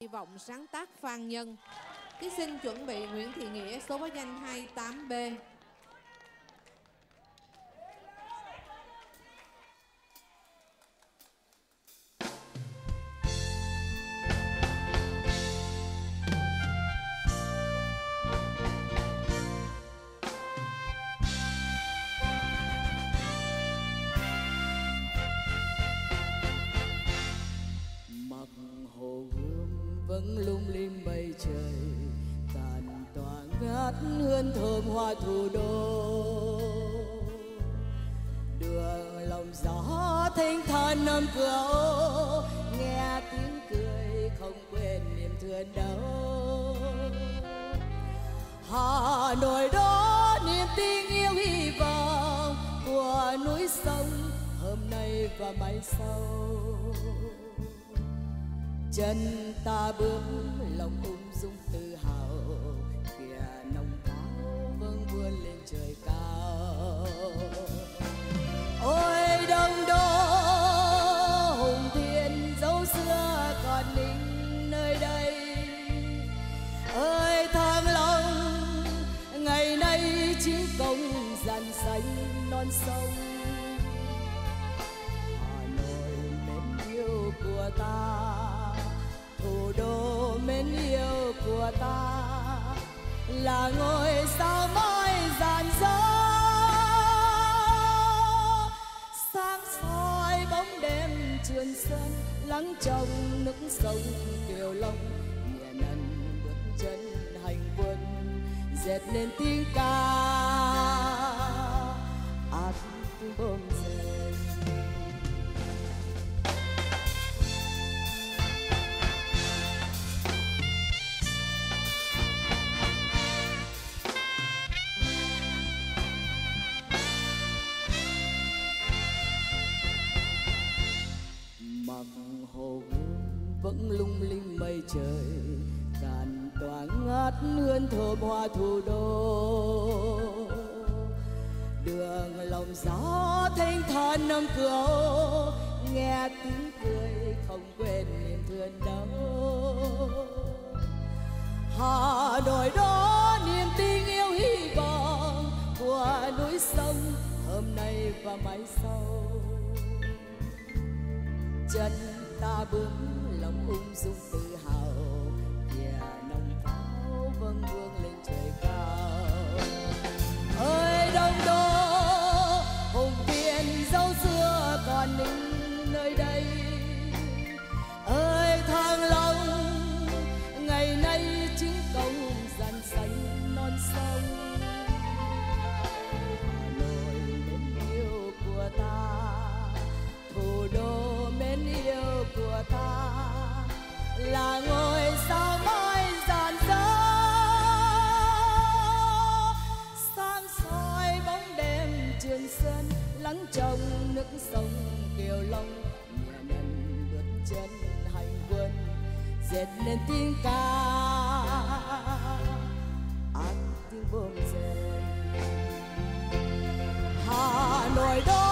Hy vọng sáng tác Phan Nhân. Thí sinh chuẩn bị Nguyễn Thị Nghĩa, số báo danh 28B vẫn lung linh mây trời, tàn tỏa ngát hương thơm hoa thủ đô. Đường lòng gió thanh thản năm cửa ô, nghe tiếng cười không quên niềm thương đau. Hà nội đó niềm tin yêu hy vọng của núi sông hôm nay và mai sau chân ta bước, lòng ung dung tự hào. Kìa nồng cao vương vươn lên trời cao. Ôi, đông đô, hùng thiên, dấu xưa còn ninh nơi đây. Ơi thăng long, ngày nay chiến công dàn xanh non sông. Hà Nội mến yêu của ta thủ đô mến yêu của ta là ngôi sao mai rạng rỡ sáng soi bóng đêm trường sơn, lắng trong nước sông kiều long. Nhẹ nần bước chân hành quân, dệt nên tiếng ca nơi trời càn tỏa ngát hương thơm hoa thủ đô. Đường lòng gió thanh thản năm cửa, nghe tiếng cười không quên niềm thương đau. Hà nội đó niềm tin yêu hy vọng của núi sông hôm nay và mai sau. Chân ta bước lòng ung dung tự hào. trường sơn, lắng trong nước sông kiều long. Nhà nhân bước chân hành quân, dệt lên tiếng ca. Ăn tiếng bom rền hà nội đó